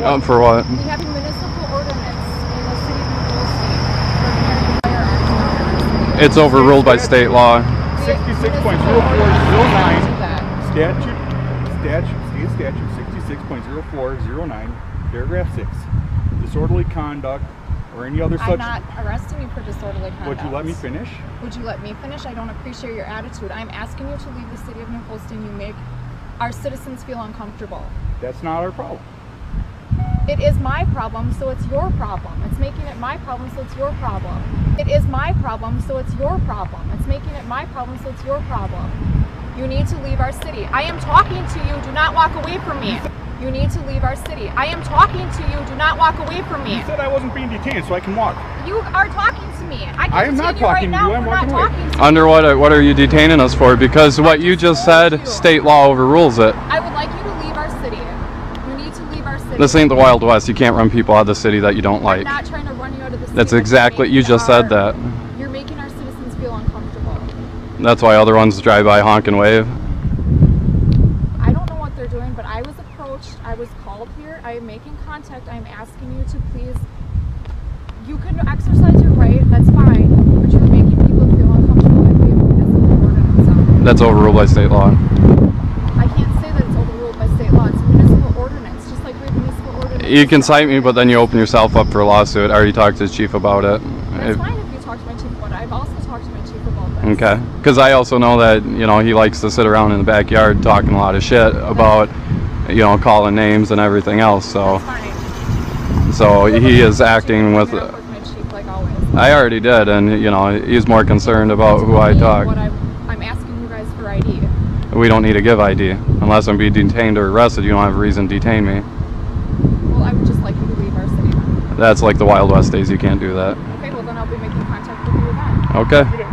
Um, for what? We have a municipal ordinance in the city of New Holstein for carrying firearms in our city. It's overruled by state law. We have Sixty-six municipal point zero four zero ordinance nine. to that. Statute, statute, state statute sixty-six point zero four zero nine, paragraph six. Disorderly conduct or any other I'm not arresting you for disorderly conduct. Would you let me finish? Would you let me finish? I don't appreciate your attitude. I'm asking you to leave the city of New Holstein. You make our citizens feel uncomfortable. That's not our problem. It is my problem, so it's your problem. It's making it my problem, so it's your problem. It is my problem, so it's your problem. It's making it my problem, so it's your problem. You need to leave our city. I am talking to you. Do not walk away from me. You need to leave our city. I am talking to you. Do not walk away from me. You said I wasn't being detained, so I can walk. You are talking to me. I can I am not continue right talking to you. I'm We're not walking away. talking to Under what? What are you detaining us for? Because what you just said, state law overrules it. I would like you to leave our city. You need to leave our city. This ain't the Wild West. You can't run people out of the city that you don't I'm like. not trying to run you out of the city. That's exactly. You just said that. You're making our citizens feel uncomfortable. That's why other ones drive by honk and wave. I don't know what they're doing, but I was approached. I was called here. I am making contact. I'm asking you to please. You can exercise your right. That's fine. But you're making people feel uncomfortable. And we have a municipal ordinance out. That's overruled by state law. I can't say that it's overruled by state law. It's a municipal ordinance, just like we have municipal ordinance. You can cite me, but then you open yourself up for a lawsuit. I already talked to the chief about it. If- fine if you talk to my chief about it. I've also talked to my chief about this. Okay. Because I also know that, you know, he likes to sit around in the backyard talking a lot of shit about, you know, calling names and everything else. So, fine. so he is acting with. Bring it up with my chief, like always. I already did, and you know, he's more concerned about who I talk. What I'm, I'm asking you guys for ID. We don't need to give ID unless I'm being detained or arrested. You don't have a reason to detain me. Well, I would just like you to leave our city then. That's like the Wild West days. You can't do that. Okay, well then I'll be making contact with you again. Okay.